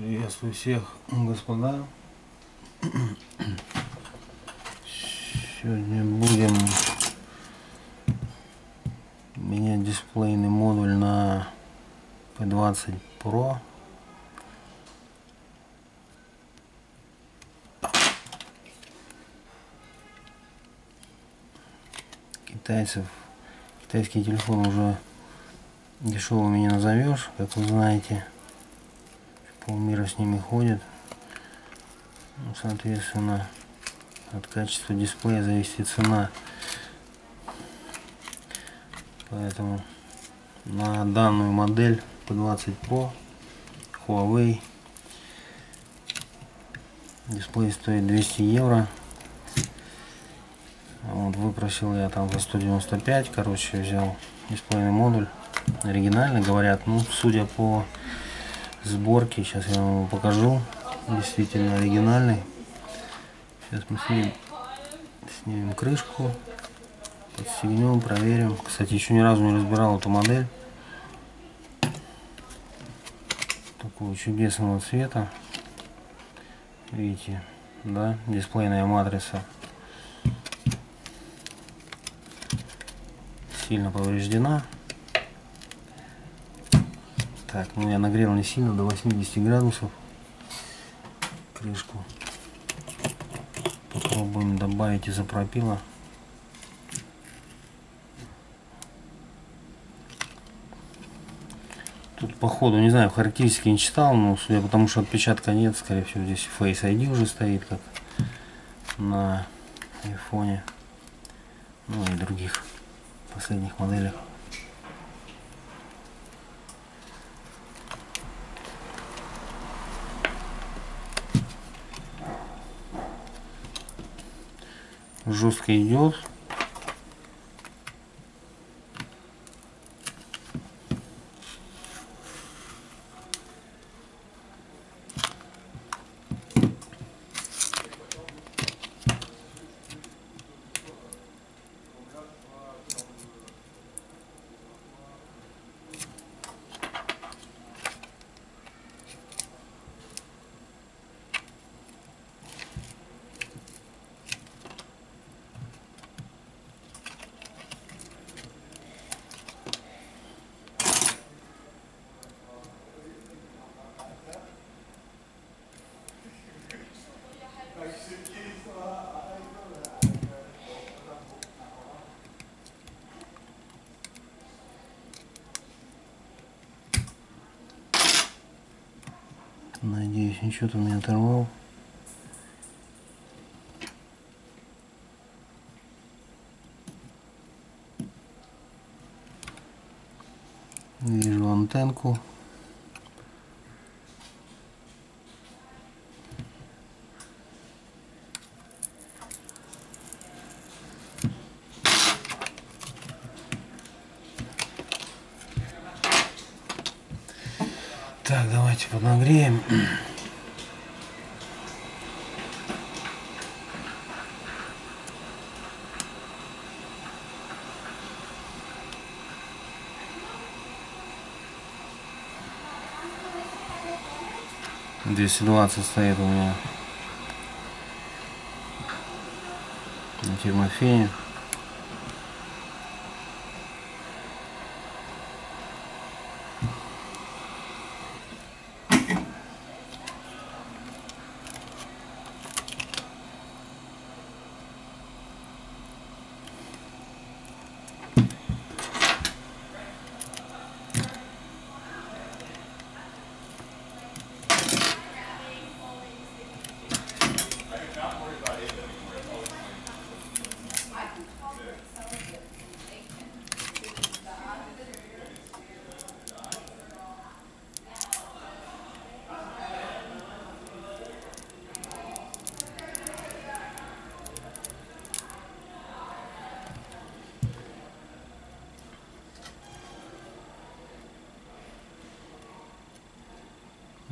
Приветствую всех, господа. Сегодня будем менять дисплейный модуль на P20 Pro. Китайцев, китайский телефон уже дешевыми не назовешь, как вы знаете полмира с ними ходит. Ну, соответственно, от качества дисплея зависит цена. Поэтому на данную модель P20 Pro Huawei дисплей стоит 200 евро. Вот выпросил я там за 195, короче, взял дисплейный модуль оригинальный, говорят, ну, судя по сборки. Сейчас я вам покажу. Действительно оригинальный. Сейчас мы снимем, снимем крышку. Подстегнем, проверим. Кстати, еще ни разу не разбирал эту модель. Такого чудесного цвета. Видите, да, дисплейная матрица. Сильно повреждена. Так, ну я нагрел не сильно, до 80 градусов крышку. Попробуем добавить изопропила. Тут походу, не знаю, характеристики не читал, но судя потому что отпечатка нет, скорее всего здесь Face ID уже стоит, как на айфоне, ну и других последних моделях. Жестко идет. Надеюсь, ничего там не оторвал. Вижу антенку. 220 стоит у меня. На Тимофеев.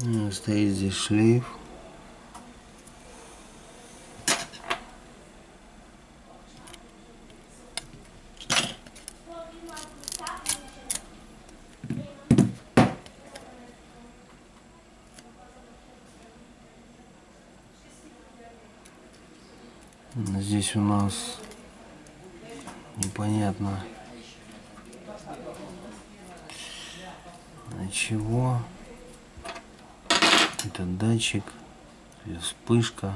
Ну, стоит здесь шлейф. Здесь у нас непонятно Это датчик, вспышка.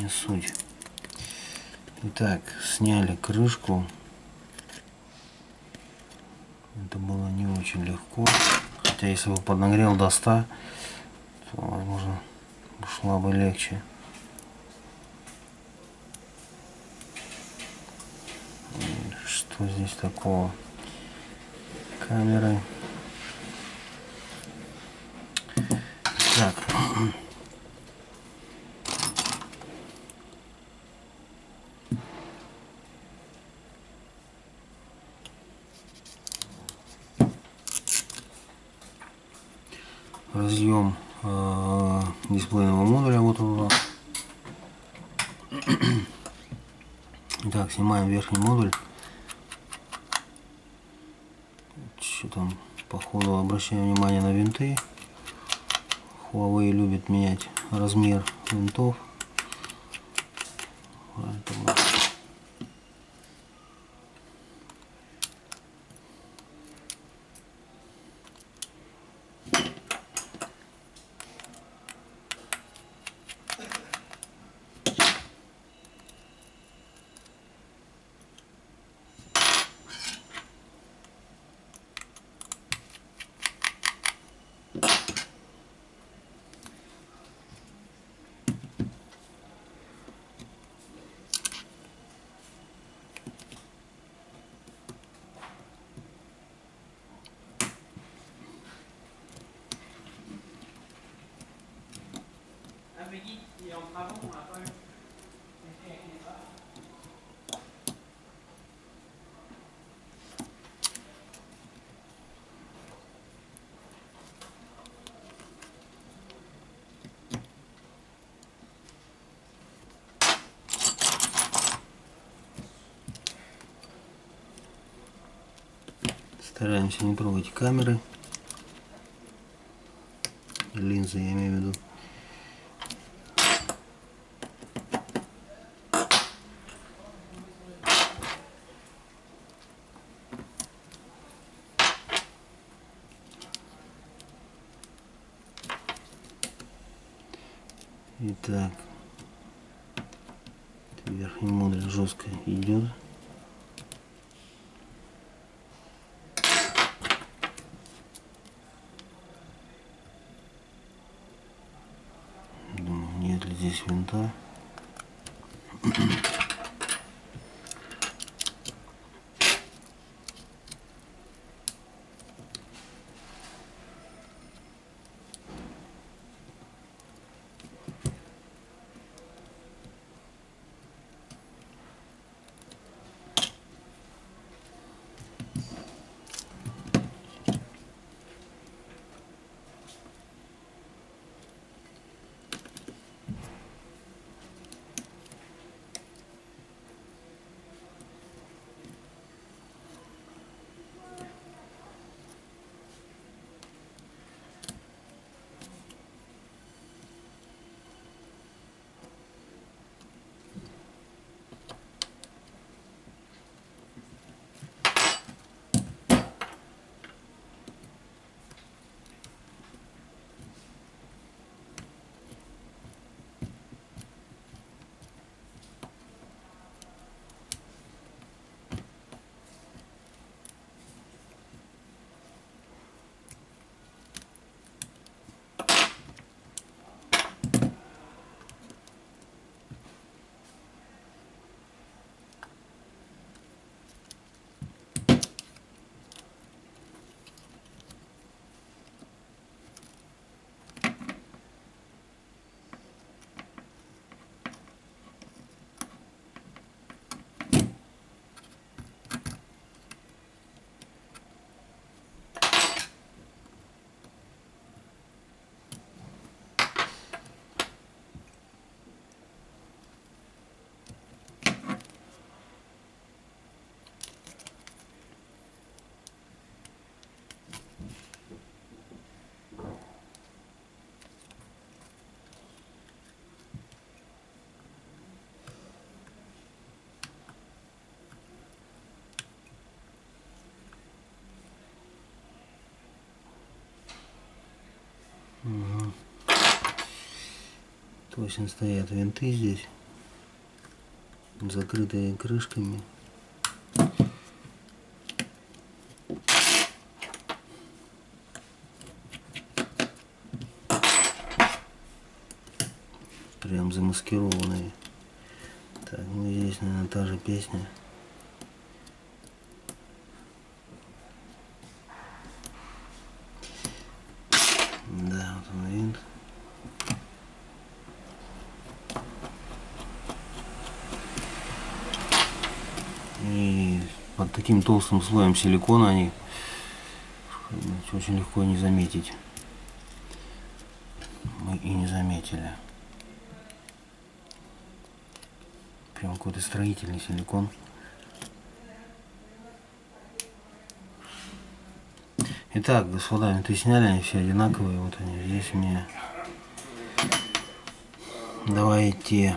Не суть. Итак, сняли крышку. Это было не очень легко. Хотя если бы поднагрел до 100, то, возможно, шла бы легче. Что здесь такого? Камеры. Так. разъем э, дисплейного модуля вот он у нас так снимаем верхний модуль там походу обращаем внимание на винты. Huawei любит менять размер винтов поэтому Стараемся не трогать камеры. Линзы я имею в виду. Итак, верхний модуль жестко идет. Здесь Точно стоят винты здесь, закрытые крышками. Прям замаскированные. Так, ну здесь, наверное, та же песня. Да, вот он винт. И под таким толстым слоем силикона они очень легко не заметить. Мы и не заметили. Прям какой-то строительный силикон. Итак, господа, это сняли, они все одинаковые. Вот они здесь у меня. Давайте.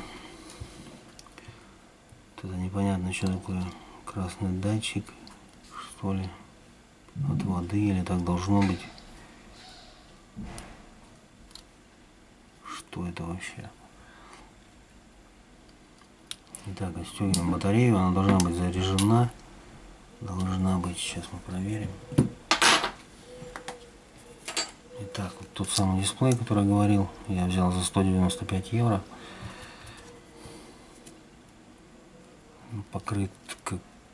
Тут непонятно, что такое красный датчик, что ли, от воды, или так должно быть. Что это вообще? Итак, отстегиваем батарею, она должна быть заряжена. Должна быть, сейчас мы проверим. Итак, вот тот самый дисплей, который я говорил, я взял за 195 евро. Покрыт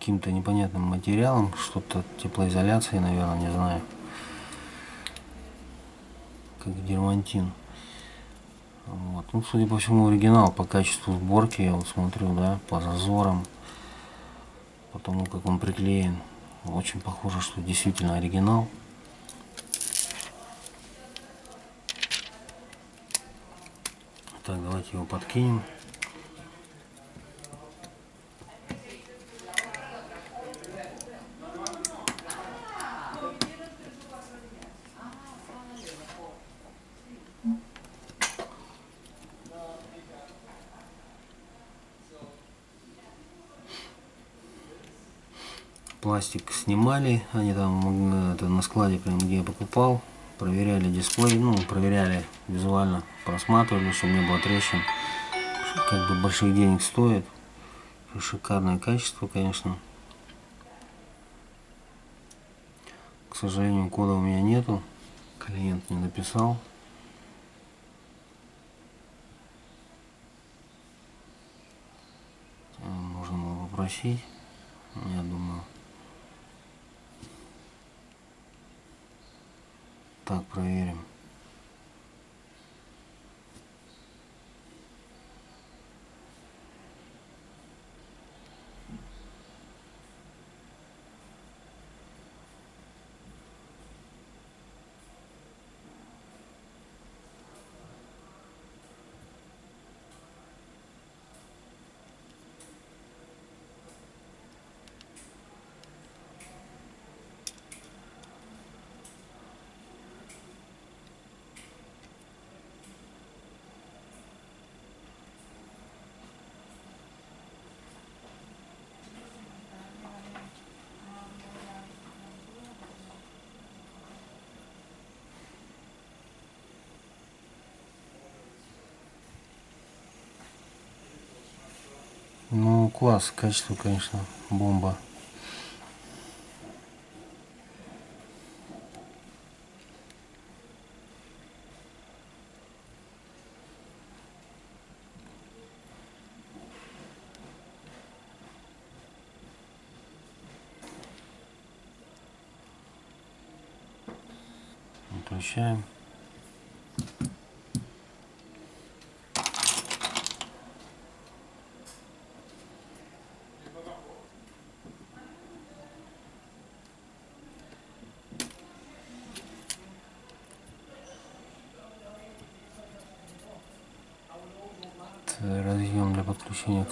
каким-то непонятным материалом, что-то теплоизоляции, наверное, не знаю. Как дермантин. Вот. Ну, судя по всему, оригинал по качеству сборки, я вот смотрю, да, по зазорам, по тому, как он приклеен. Очень похоже, что действительно оригинал. Так, давайте его подкинем. Снимали, они там это, на складе, прям где я покупал, проверяли дисплей, ну, проверяли визуально, просматривали, чтобы не было трещин. Как бы больших денег стоит. Шикарное качество, конечно. К сожалению, кода у меня нету. Клиент не написал. Можно было попросить, я думаю. Так, проверим. Ну, класс, качество, конечно, бомба.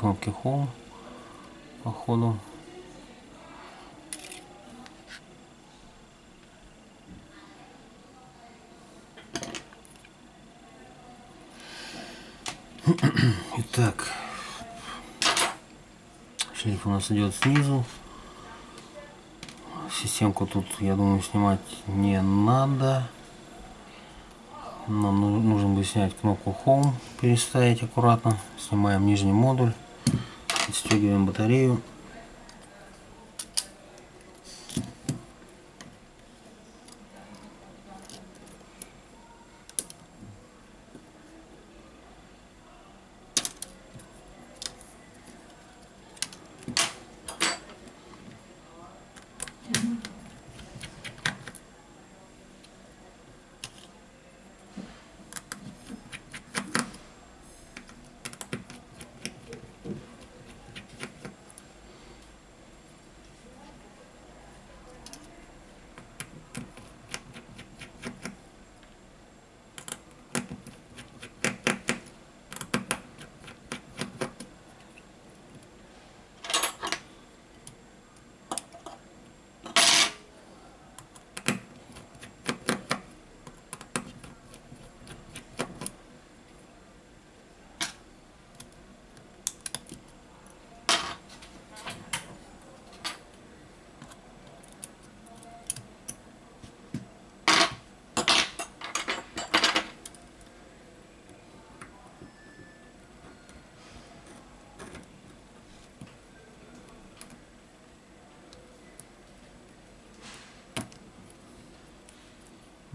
Кнопки Home по ходу. Итак, шлейф у нас идет снизу. Системку тут, я думаю, снимать не надо. нам ну- нужно будет снять кнопку Home, переставить аккуратно. Снимаем нижний модуль, отстегиваем батарею.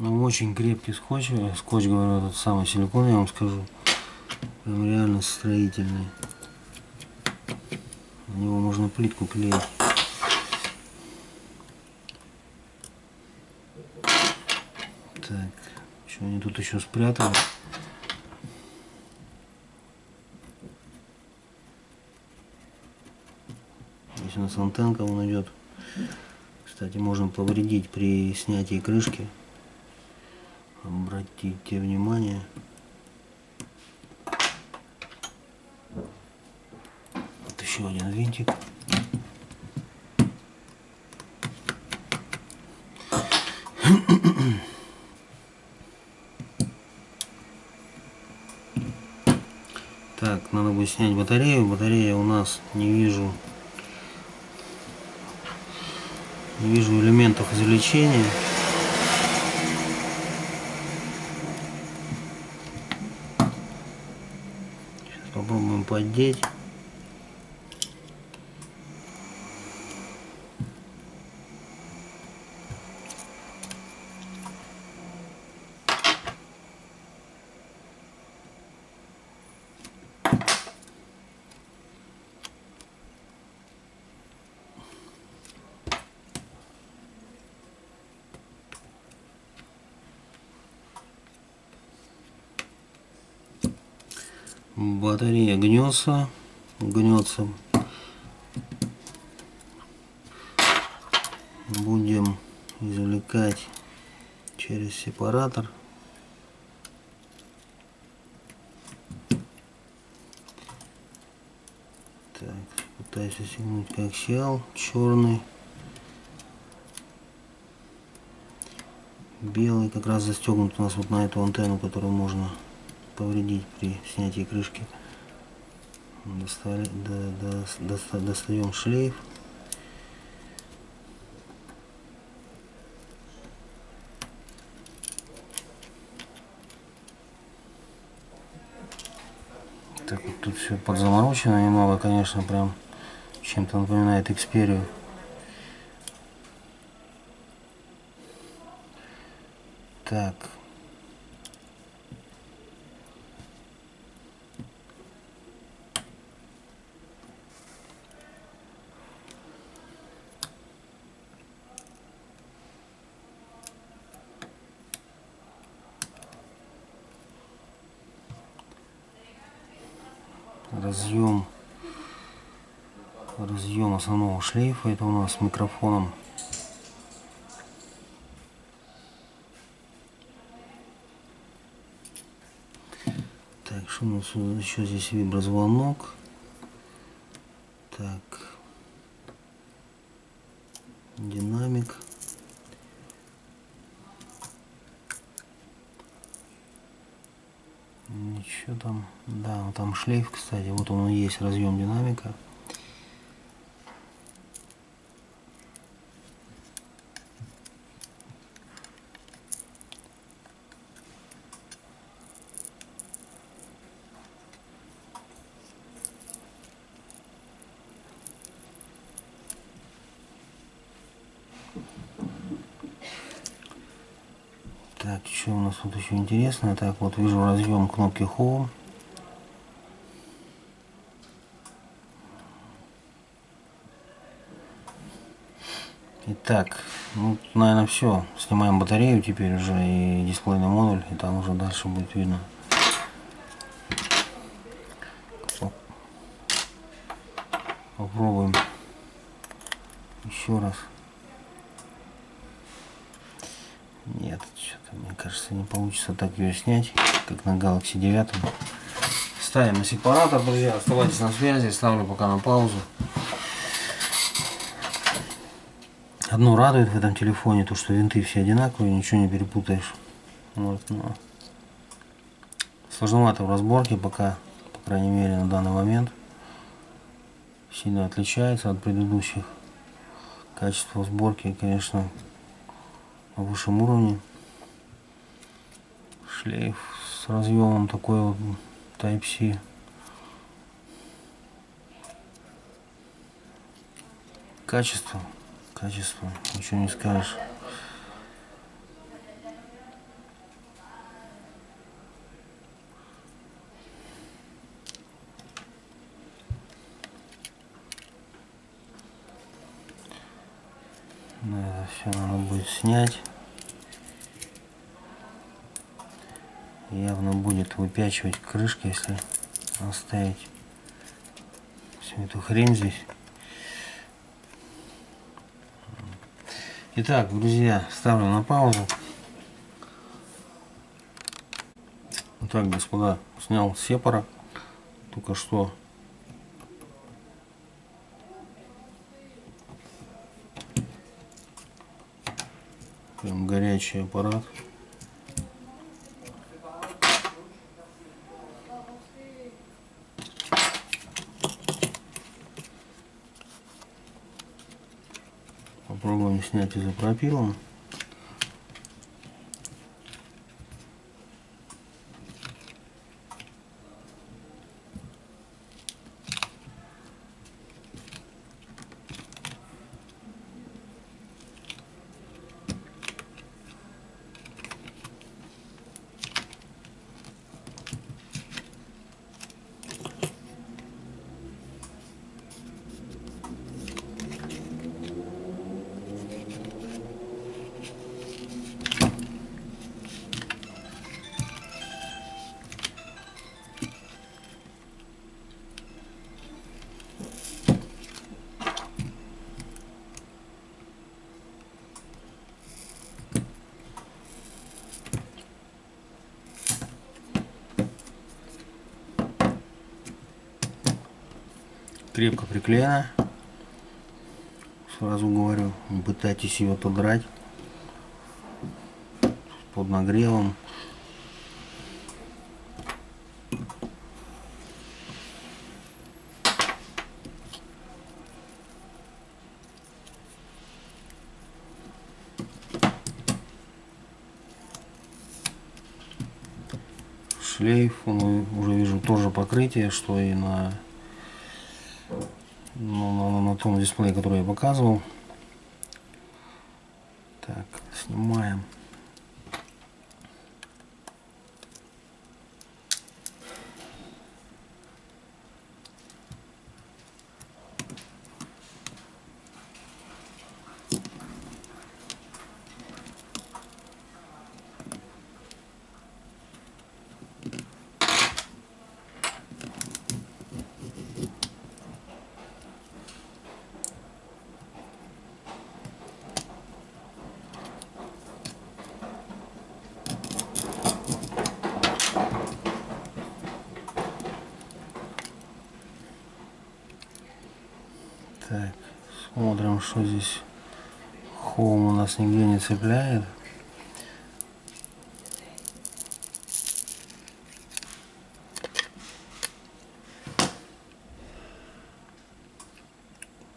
Ну, очень крепкий скотч. э, Скотч, говорю, этот самый силикон, я вам скажу. Прям реально строительный. На него можно плитку клеить. Так, что они тут еще спрятали? Здесь у нас антенка вон идет. Кстати, можно повредить при снятии крышки. Обратите внимание. Вот еще один винтик. Так, надо будет снять батарею. Батарея у нас не вижу. Не вижу элементов извлечения. Сейчас попробуем поддеть. Батарея гнется, гнется. Будем извлекать через сепаратор. Так, пытаюсь отстегнуть коаксиал черный. Белый как раз застегнут у нас вот на эту антенну, которую можно повредить при снятии крышки. Достали, до, до, доста- достаем шлейф. Так вот тут все подзаморочено немного, конечно, прям чем-то напоминает Xperia. Так, разъем разъем шлейфа это у нас с микрофоном. Так что у нас еще здесь? Виброзвонок. Так. Динамик. Ничего там, да, там шлейф, кстати, вот он и есть разъем динамика. Так, что у нас тут еще интересно? Так, вот вижу разъем кнопки Home. Итак, ну, наверное, все. Снимаем батарею теперь уже и дисплейный модуль, и там уже дальше будет видно. Попробуем еще раз. Нет, что-то мне кажется не получится так ее снять, как на Galaxy 9. Ставим на сепаратор, друзья. Оставайтесь на связи. Ставлю пока на паузу. Одно радует в этом телефоне, то что винты все одинаковые, ничего не перепутаешь. Вот, но сложновато в разборке пока, по крайней мере на данный момент. Сильно отличается от предыдущих. Качество сборки, конечно, на высшем уровне. Шлейф с разъемом такой вот Type-C. Качество качество, ничего не скажешь. Это все надо будет снять. Явно будет выпячивать крышка, если оставить всю эту хрень здесь. Итак, друзья, ставлю на паузу. Так, господа, снял сепара только что. Прям горячий аппарат. Попробуем снять изопропилом. Крепко приклеена. Сразу говорю, не пытайтесь ее отодрать под нагревом. шлейф, он уже вижу тоже покрытие, что и на том дисплее, который я показывал. Так, снимаем. Так, что здесь Home у нас нигде не цепляет.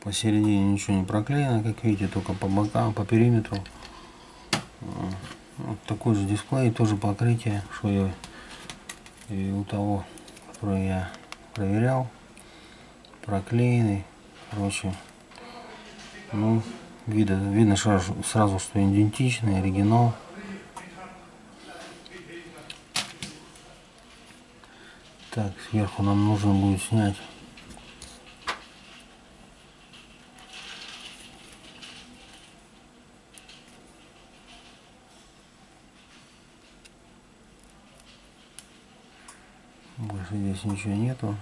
Посередине ничего не проклеено, как видите, только по бокам, по периметру. Вот такой же дисплей, тоже покрытие, что я и у того, который я проверял, проклеенный. Короче, ну, Видно, видно сразу, сразу, что идентичный, оригинал. Так, сверху нам нужно будет снять больше здесь ничего нету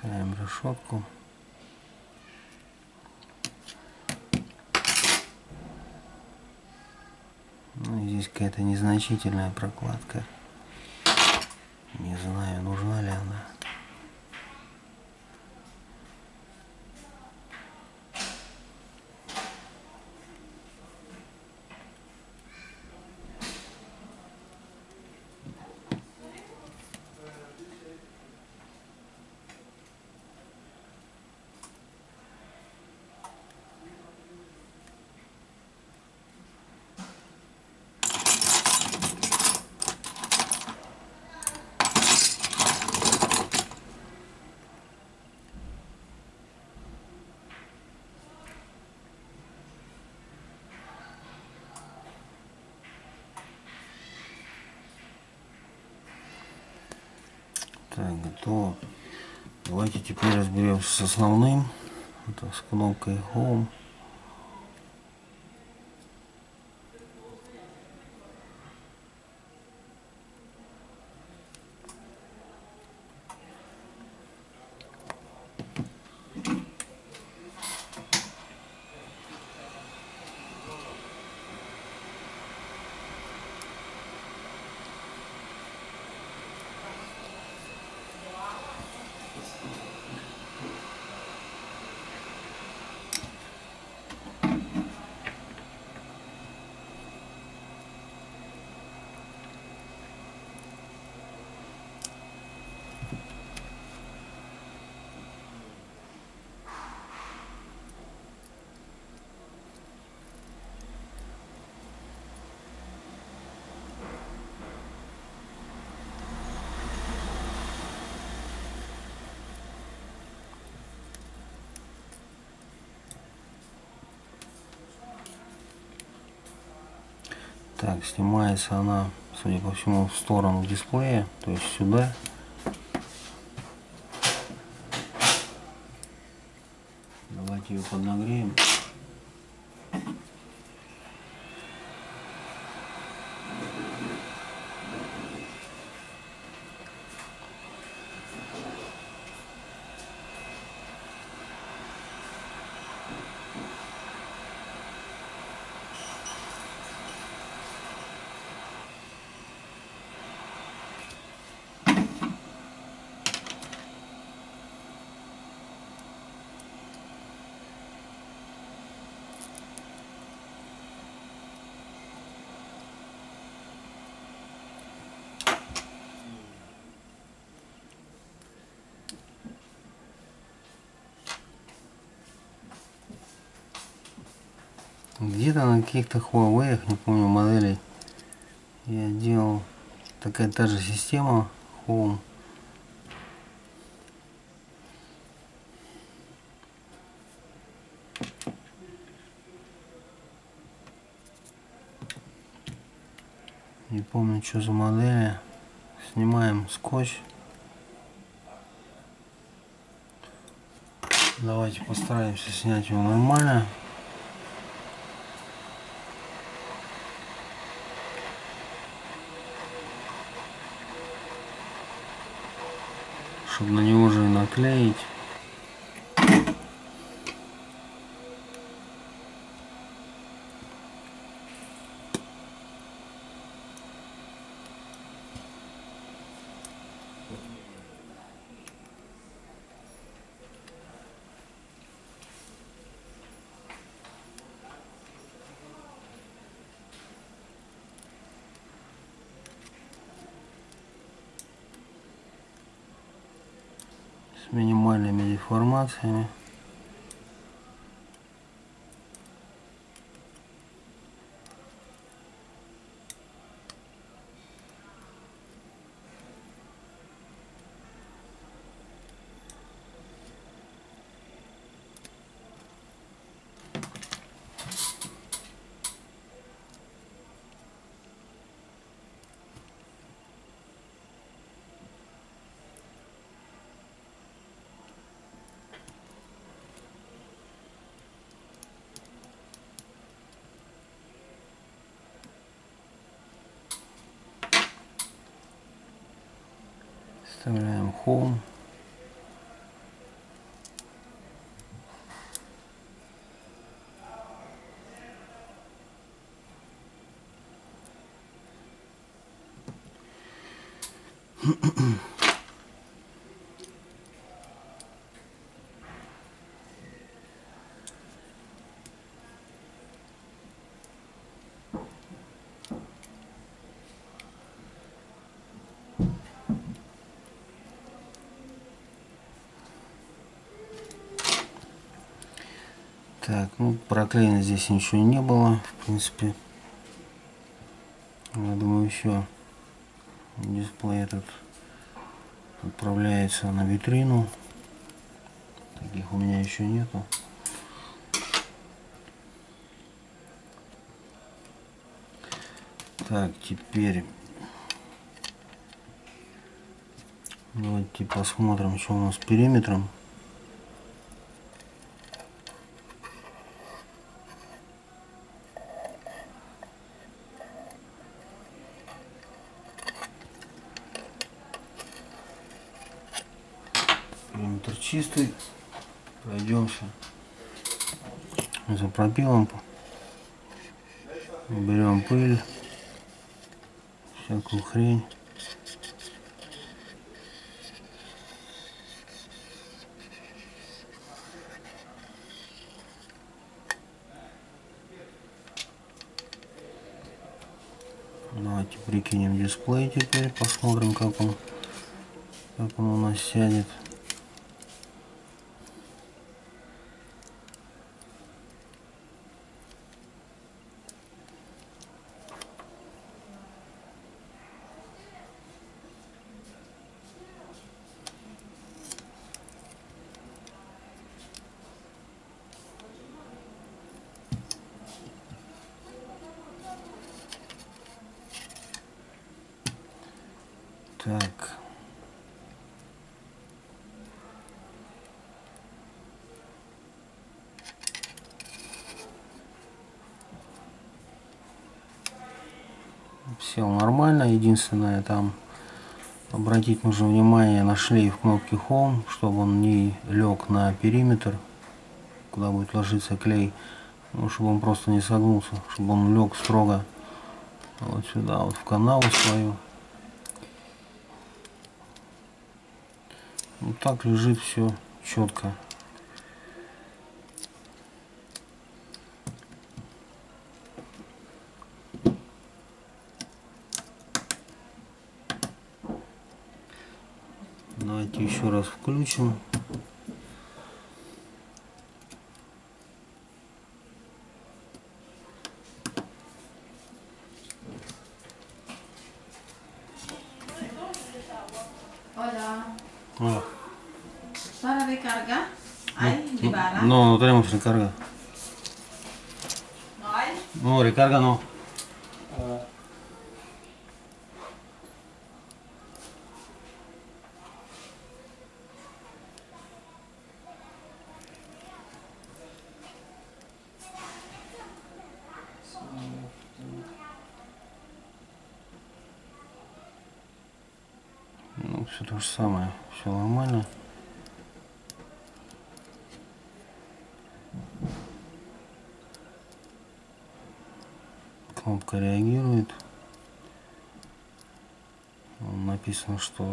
ставим решетку ну, здесь какая-то незначительная прокладка. Не знаю нужна ли она Так, готово. Теперь разберемся с основным. Это с кнопкой Home. Так, снимается она, судя по всему, в сторону дисплея, то есть сюда. Давайте ее поднагреем. Где-то на каких-то Huawei, не помню моделей, я делал такая та же система Home. Не помню, что за модели. Снимаем скотч. Давайте постараемся снять его нормально. Чтобы на него же наклеить. 行。Вставляем Home. Так, ну проклеено здесь ничего не было, в принципе. Я думаю, еще дисплей этот отправляется на витрину. Таких у меня еще нету. Так, теперь давайте посмотрим, что у нас с периметром. Периметр чистый. Пройдемся за пропилом. Берем пыль, всякую хрень. Давайте прикинем дисплей теперь, посмотрим, как он, как он у нас сядет. Так. Сел нормально. Единственное, там обратить нужно внимание на шлейф кнопки Home, чтобы он не лег на периметр, куда будет ложиться клей, ну, чтобы он просто не согнулся, чтобы он лег строго вот сюда, вот в канал свою. Вот так лежит все четко. Давайте еще раз включим. Hola. Ah, ¿Para recarga? ¿Hay de bala? No, no tenemos recarga. ¿No hay? No, recarga no. Ну, все то же самое, все нормально. Кнопка реагирует. Написано, что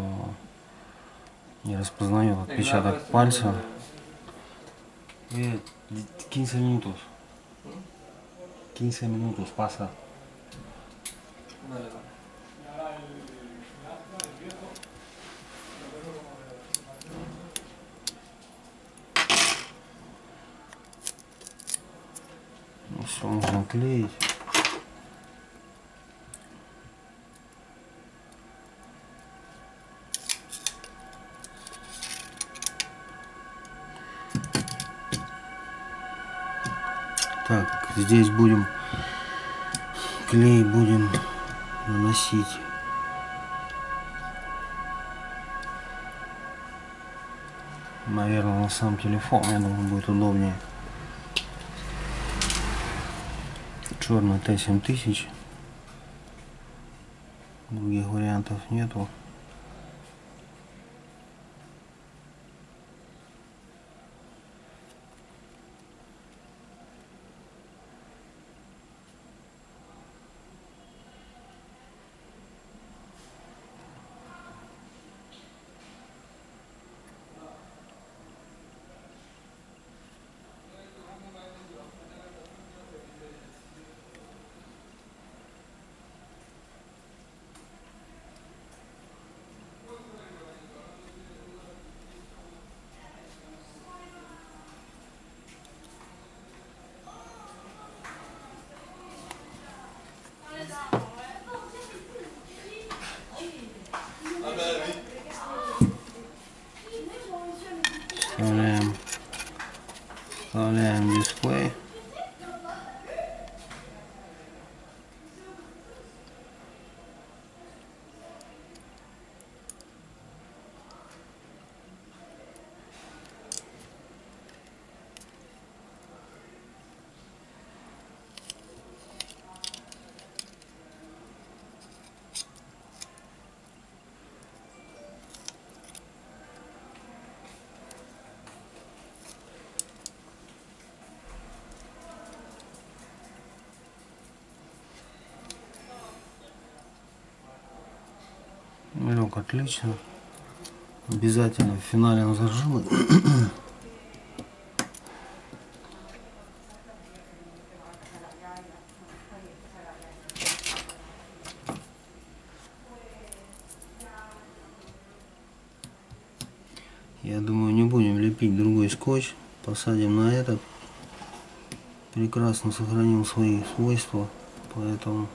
не распознает отпечаток пальца. Eh, 15 minutos. 15 minutos pasa. Ну, все можно клеить. Здесь будем клей будем наносить. Наверное, на сам телефон, я думаю, будет удобнее. Черный Т7000. Других вариантов нету. Вставляем, вставляем дисплей. Лег отлично. Обязательно в финале на зажимы. Я думаю, не будем лепить другой скотч. Посадим на этот. Прекрасно сохранил свои свойства. Поэтому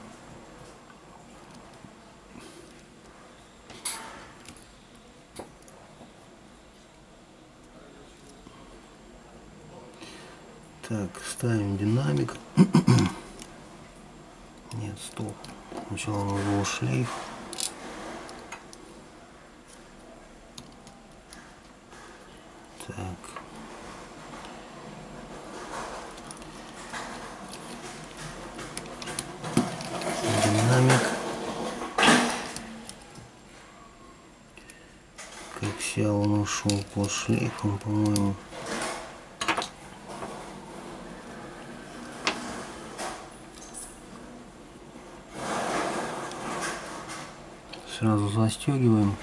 Так, ставим динамик. Нет, стоп. Сначала был шлейф. Так. Динамик. Как сел он ушел по шлейфам, по-моему. Сразу застегиваем.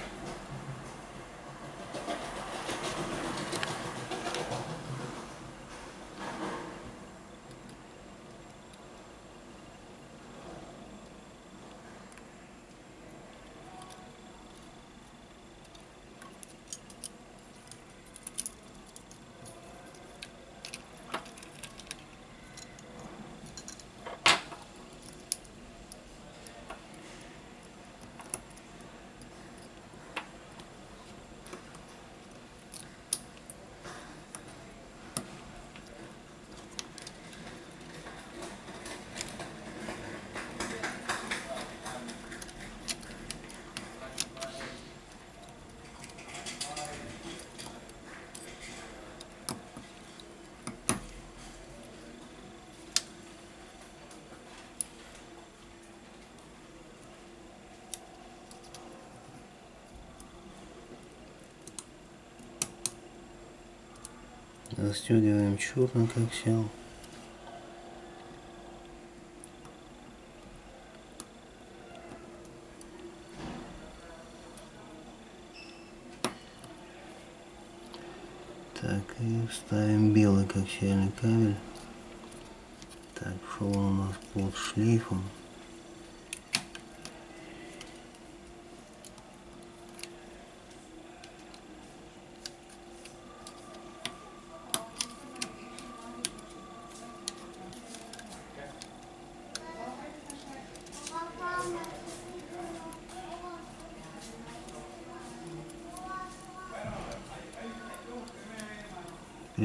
Застегиваем черный, как сел. Так, и ставим белый коаксиальный кабель. Так, шел он у нас под шлейфом.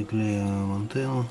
Приклеиваем антенну.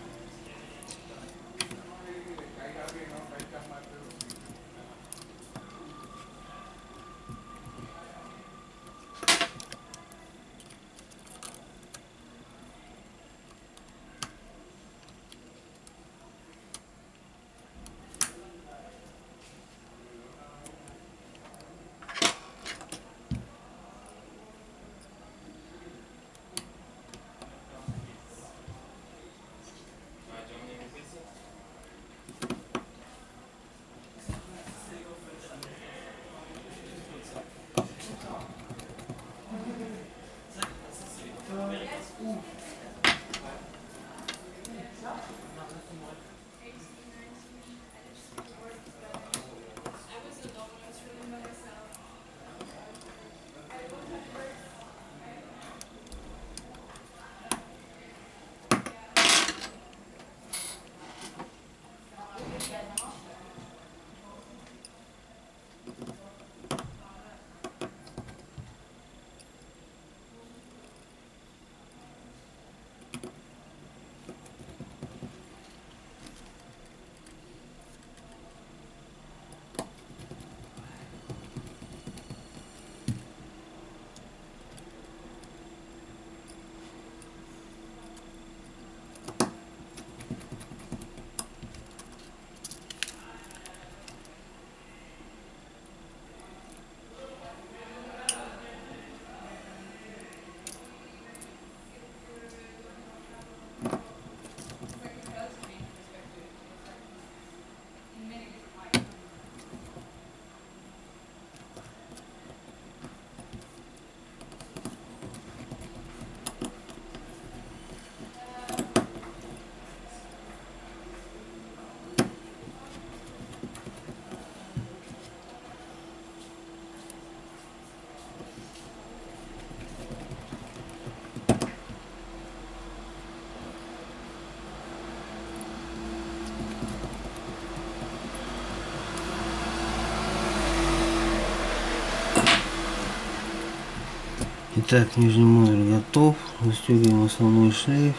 Итак, нижний модуль готов. Застегиваем основной шлейф.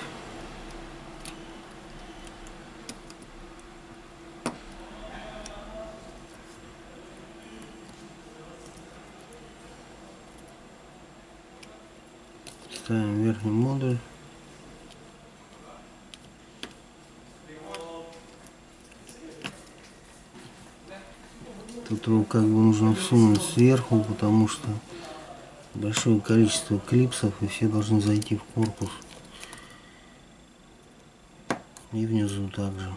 Ставим верхний модуль. Тут его как бы нужно всунуть сверху, потому что большое количество клипсов и все должны зайти в корпус. И внизу также.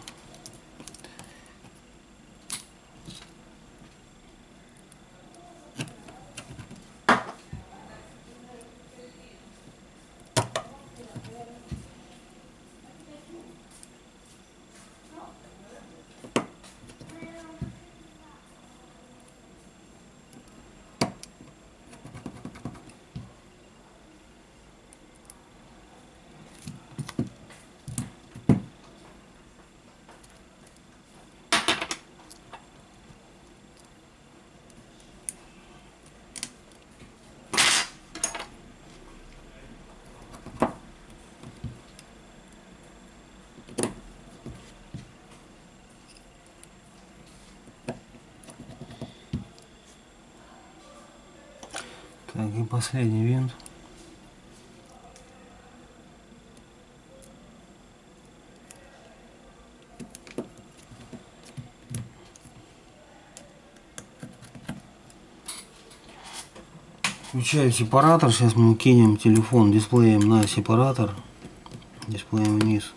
Так, и последний винт. Включаю сепаратор. Сейчас мы кинем телефон дисплеем на сепаратор. Дисплеем вниз.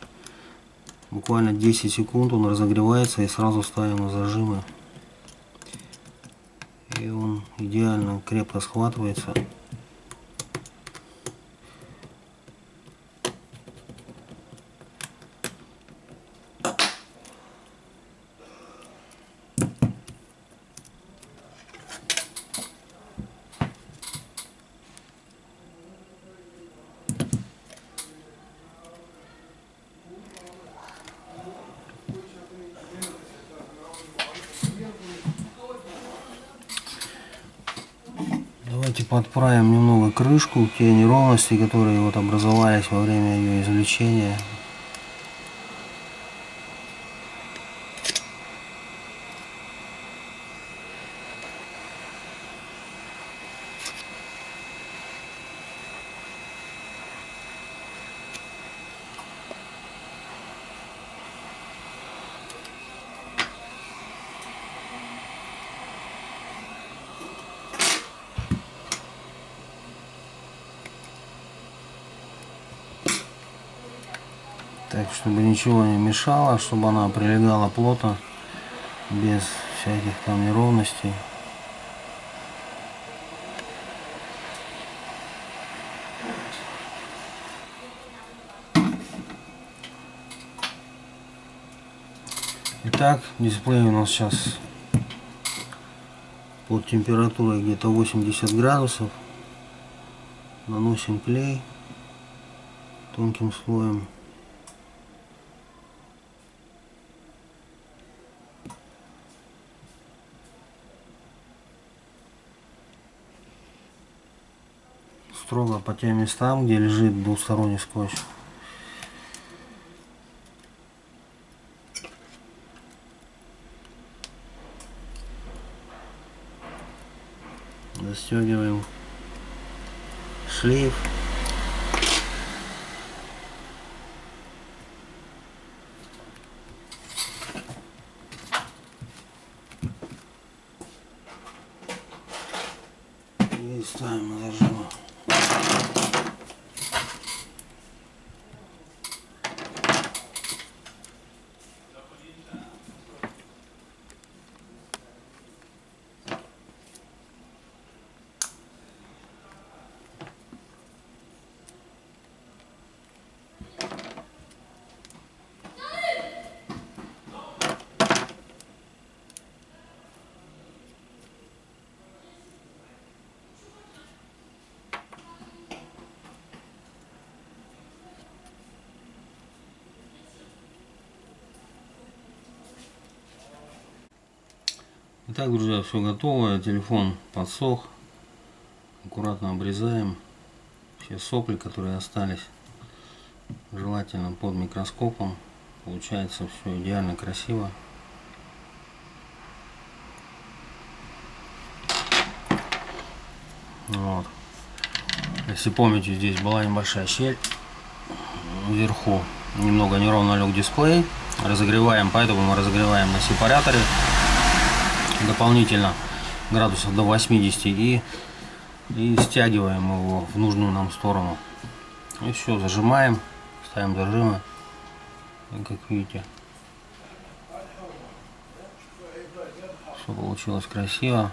Буквально 10 секунд он разогревается и сразу ставим на зажимы. И он идеально крепко схватывается. Давайте подправим немного крышку, те неровности, которые вот образовались во время ее извлечения. Так, чтобы ничего не мешало, чтобы она прилегала плотно, без всяких там неровностей. Итак, дисплей у нас сейчас под температурой где-то 80 градусов. Наносим клей тонким слоем. Строго по тем местам, где лежит двусторонний скотч. Застегиваем шлейф. И ставим на зажимы. Итак, друзья, все готово. Телефон подсох. Аккуратно обрезаем. все сопли, которые остались. Желательно под микроскопом. Получается все идеально красиво. Вот. Если помните, здесь была небольшая щель вверху. Немного неровно лег дисплей. Разогреваем, поэтому мы разогреваем на сепараторе дополнительно градусов до 80 и, и стягиваем его в нужную нам сторону. И все, зажимаем, ставим зажимы. И как видите, все получилось красиво.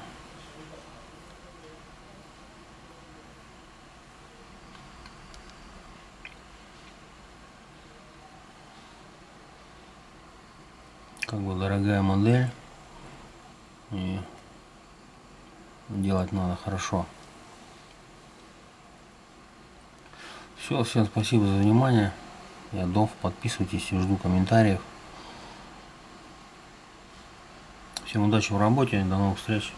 как бы дорогая модель и делать надо хорошо. Все, всем спасибо за внимание. Я Дов, подписывайтесь и жду комментариев. Всем удачи в работе, до новых встреч.